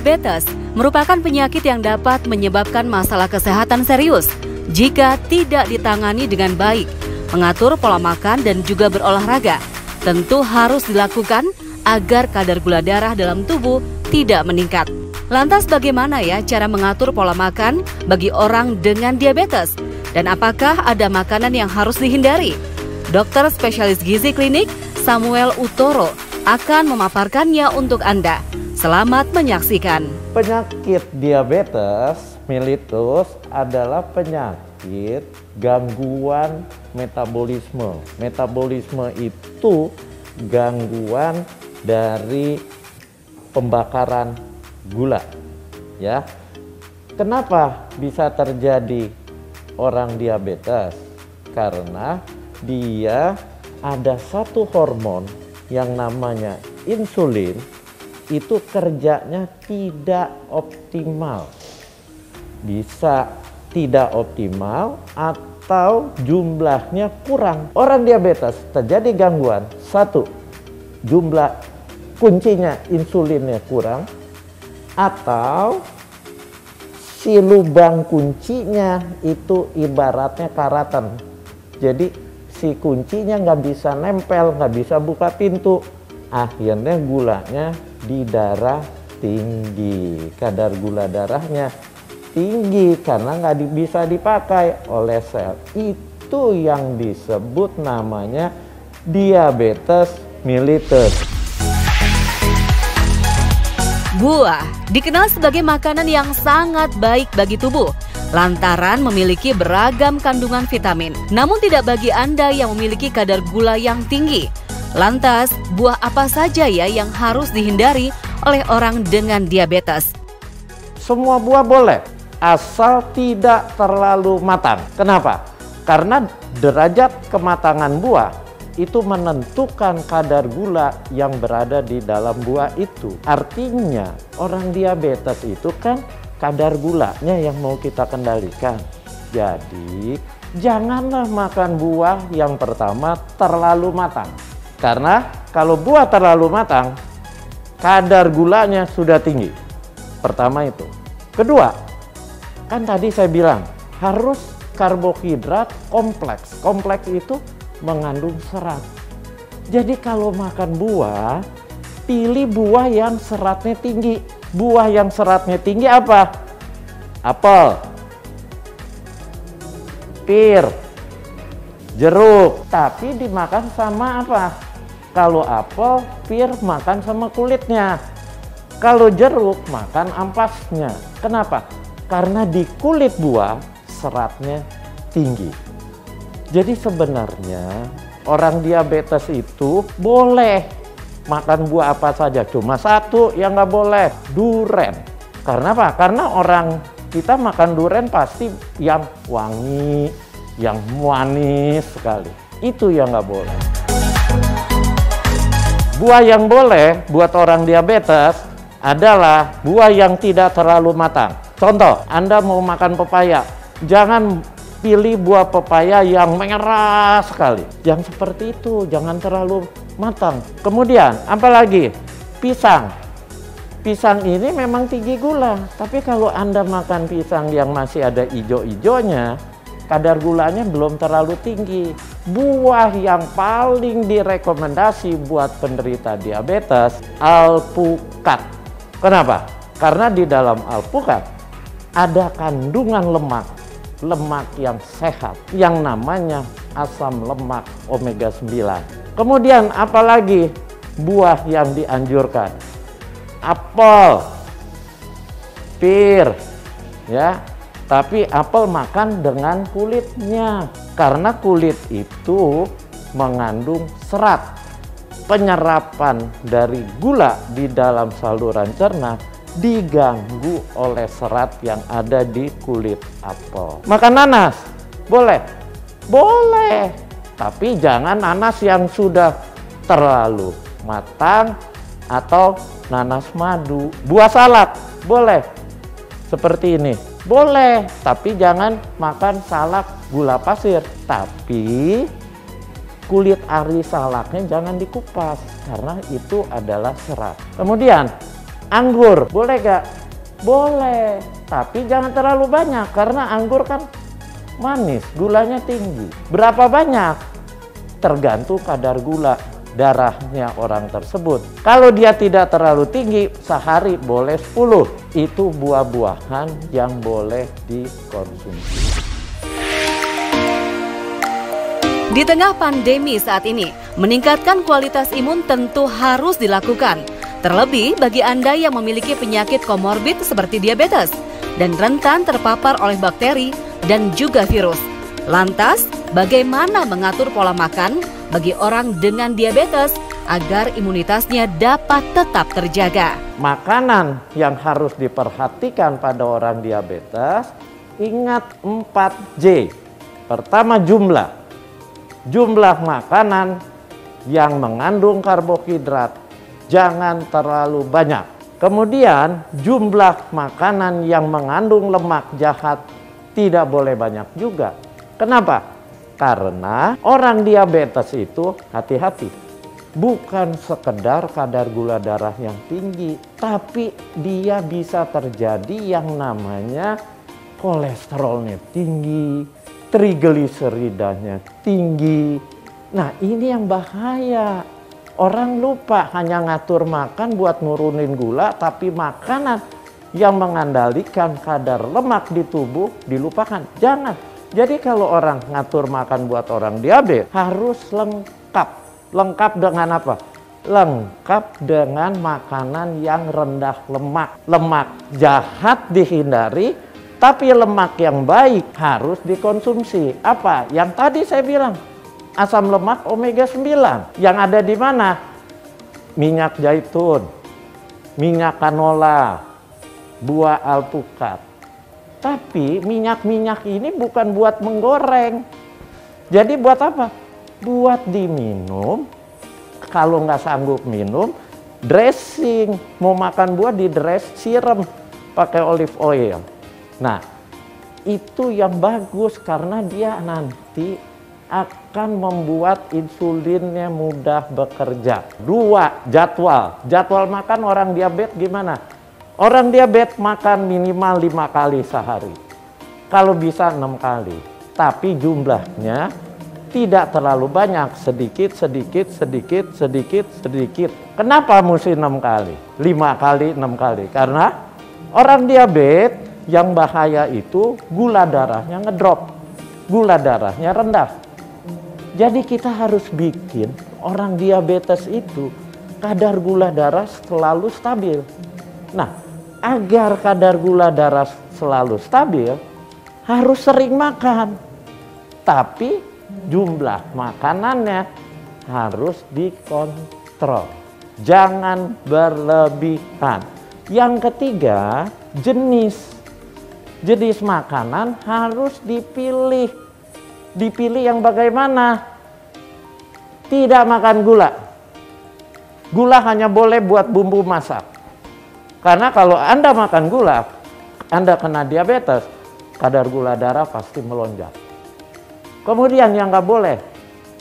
Diabetes merupakan penyakit yang dapat menyebabkan masalah kesehatan serius jika tidak ditangani dengan baik. Mengatur pola makan dan juga berolahraga tentu harus dilakukan agar kadar gula darah dalam tubuh tidak meningkat. Lantas bagaimana ya cara mengatur pola makan bagi orang dengan diabetes? Dan apakah ada makanan yang harus dihindari? Dokter spesialis gizi klinik Samuel Utoro akan memaparkannya untuk Anda. Selamat menyaksikan. Penyakit diabetes mellitus adalah penyakit gangguan metabolisme. Metabolisme itu gangguan dari pembakaran gula. Ya. Kenapa bisa terjadi orang diabetes? Karena dia ada satu hormon yang namanya insulin itu kerjanya tidak optimal. Bisa tidak optimal atau jumlahnya kurang. Orang diabetes terjadi gangguan. Satu, jumlah kuncinya insulinnya kurang. Atau si lubang kuncinya itu ibaratnya karatan. Jadi si kuncinya nggak bisa nempel, nggak bisa buka pintu. Akhirnya gulanya di darah tinggi, kadar gula darahnya tinggi karena nggak bisa dipakai oleh sel. Itu yang disebut namanya diabetes mellitus. Buah dikenal sebagai makanan yang sangat baik bagi tubuh lantaran memiliki beragam kandungan vitamin. Namun tidak bagi Anda yang memiliki kadar gula yang tinggi. Lantas, buah apa saja ya yang harus dihindari oleh orang dengan diabetes? Semua buah boleh, asal tidak terlalu matang. Kenapa? Karena derajat kematangan buah itu menentukan kadar gula yang berada di dalam buah itu. Artinya, orang diabetes itu kan kadar gulanya yang mau kita kendalikan. Jadi, janganlah makan buah yang pertama terlalu matang. Karena kalau buah terlalu matang, kadar gulanya sudah tinggi. Pertama itu. Kedua, kan tadi saya bilang harus karbohidrat kompleks. Kompleks itu mengandung serat. Jadi kalau makan buah, pilih buah yang seratnya tinggi. Buah yang seratnya tinggi apa? Apel, pir, jeruk. Tapi dimakan sama apa? Kalau apel, pir makan sama kulitnya. Kalau jeruk makan ampasnya. Kenapa? Karena di kulit buah seratnya tinggi. Jadi sebenarnya orang diabetes itu boleh makan buah apa saja. Cuma satu yang nggak boleh, duren. Karena apa? Karena orang kita makan duren pasti yang wangi, yang manis sekali. Itu yang nggak boleh. Buah yang boleh buat orang diabetes adalah buah yang tidak terlalu matang. Contoh, Anda mau makan pepaya, jangan pilih buah pepaya yang merah sekali. Yang seperti itu, jangan terlalu matang. Kemudian, apalagi pisang. Pisang ini memang tinggi gula, tapi kalau Anda makan pisang yang masih ada ijo-ijonya, kadar gulanya belum terlalu tinggi. Buah yang paling direkomendasi buat penderita diabetes, alpukat. Kenapa? Karena di dalam alpukat ada kandungan lemak, lemak yang sehat, yang namanya asam lemak omega 9. Kemudian apalagi buah yang dianjurkan? Apel, pir, ya, tapi apel makan dengan kulitnya. Karena kulit itu mengandung serat. Penyerapan dari gula di dalam saluran cerna diganggu oleh serat yang ada di kulit apel. Makan nanas? Boleh, boleh, tapi jangan nanas yang sudah terlalu matang atau nanas madu. Buah salak boleh, seperti ini boleh, tapi jangan makan salak gula pasir. Tapi kulit ari salaknya jangan dikupas karena itu adalah serat. Kemudian Anggur, boleh gak? Boleh, tapi jangan terlalu banyak karena anggur kan manis, gulanya tinggi. Berapa banyak? Tergantung kadar gula darahnya orang tersebut. Kalau dia tidak terlalu tinggi, sehari boleh 10. Itu buah-buahan yang boleh dikonsumsi. Di tengah pandemi saat ini, meningkatkan kualitas imun tentu harus dilakukan. Terlebih bagi Anda yang memiliki penyakit komorbid seperti diabetes dan rentan terpapar oleh bakteri dan juga virus. Lantas, bagaimana mengatur pola makan bagi orang dengan diabetes agar imunitasnya dapat tetap terjaga? Makanan yang harus diperhatikan pada orang diabetes, ingat 4J. Pertama jumlah. Jumlah makanan yang mengandung karbohidrat jangan terlalu banyak. Kemudian jumlah makanan yang mengandung lemak jahat tidak boleh banyak juga. Kenapa? Karena orang diabetes itu hati-hati. Bukan sekedar kadar gula darah yang tinggi, tapi dia bisa terjadi yang namanya kolesterolnya tinggi, trigliseridanya tinggi. Nah ini yang bahaya Orang lupa hanya ngatur makan buat nurunin gula, tapi makanan yang mengandalkan kadar lemak di tubuh dilupakan. Jangan. Jadi kalau orang ngatur makan buat orang diabetes harus lengkap. Lengkap dengan apa? Lengkap dengan makanan yang rendah lemak. Lemak jahat dihindari, tapi lemak yang baik harus dikonsumsi. Apa? Yang tadi saya bilang, asam lemak omega 9 yang ada di mana? Minyak zaitun, minyak canola, buah alpukat. Tapi minyak-minyak ini bukan buat menggoreng. Jadi buat apa? Buat diminum. Kalau nggak sanggup minum, dressing. Mau makan buah di dress siram pakai olive oil. Nah, itu yang bagus karena dia nanti akan membuat insulinnya mudah bekerja. Dua, jadwal. Jadwal makan orang diabetes gimana? Orang diabetes makan minimal lima kali sehari. Kalau bisa enam kali. Tapi jumlahnya tidak terlalu banyak. Sedikit, sedikit, sedikit, sedikit, sedikit. Kenapa mesti enam kali? Lima kali, enam kali. Karena orang diabetes yang bahaya itu gula darahnya ngedrop. Gula darahnya rendah jadi kita harus bikin orang diabetes itu kadar gula darah selalu stabil. Nah, agar kadar gula darah selalu stabil, harus sering makan. Tapi jumlah makanannya harus dikontrol. Jangan berlebihan. Yang ketiga, jenis. Jenis makanan harus dipilih. Dipilih yang bagaimana? Tidak makan gula. Gula hanya boleh buat bumbu masak. Karena kalau Anda makan gula, Anda kena diabetes, kadar gula darah pasti melonjak. Kemudian yang nggak boleh,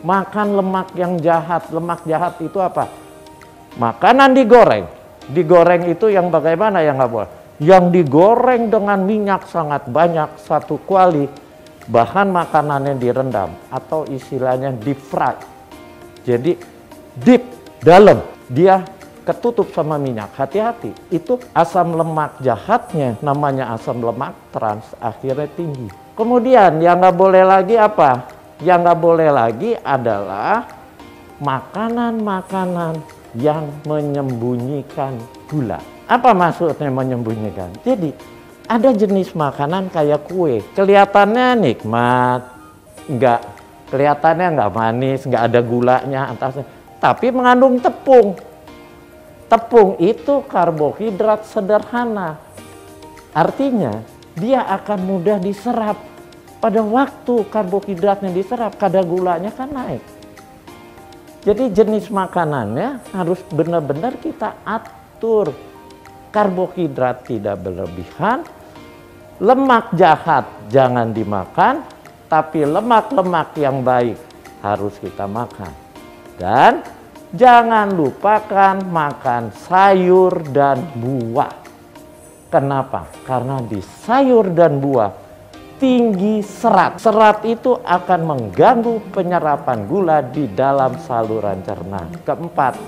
makan lemak yang jahat. Lemak jahat itu apa? Makanan digoreng. Digoreng itu yang bagaimana yang nggak boleh? Yang digoreng dengan minyak sangat banyak, satu kuali, bahan makanannya direndam atau istilahnya deep fry jadi deep, dalam, dia ketutup sama minyak. Hati-hati, itu asam lemak jahatnya, namanya asam lemak trans, akhirnya tinggi. Kemudian yang nggak boleh lagi apa? Yang nggak boleh lagi adalah makanan-makanan yang menyembunyikan gula. Apa maksudnya menyembunyikan? Jadi ada jenis makanan kayak kue, kelihatannya nikmat, nggak Kelihatannya nggak manis, nggak ada gulanya atasnya, tapi mengandung tepung. Tepung itu karbohidrat sederhana. Artinya dia akan mudah diserap. Pada waktu karbohidratnya diserap, kadar gulanya kan naik. Jadi jenis makanannya harus benar-benar kita atur. Karbohidrat tidak berlebihan, lemak jahat jangan dimakan, tapi lemak-lemak yang baik harus kita makan. Dan Jangan lupakan makan sayur dan buah. Kenapa? Karena di sayur dan buah tinggi serat. Serat itu akan mengganggu penyerapan gula di dalam saluran cerna. Keempat,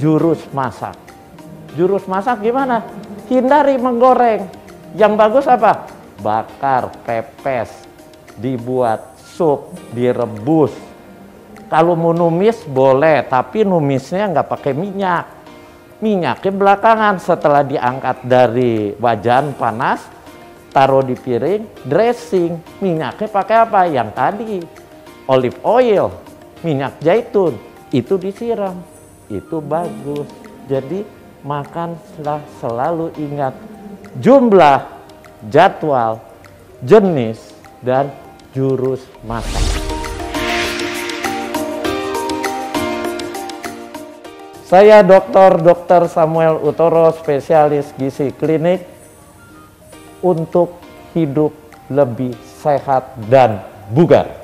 jurus masak. Jurus masak gimana? Hindari menggoreng. Yang bagus apa? Bakar, pepes, dibuat sup, direbus, kalau mau numis boleh, tapi numisnya nggak pakai minyak. Minyaknya belakangan setelah diangkat dari wajan panas, taruh di piring, dressing. Minyaknya pakai apa? Yang tadi, olive oil, minyak zaitun, itu disiram. Itu bagus. Jadi makanlah selalu ingat jumlah, jadwal, jenis, dan jurus masak. Saya Dr. Dr. Samuel Utoro, spesialis gizi klinik untuk hidup lebih sehat dan bugar.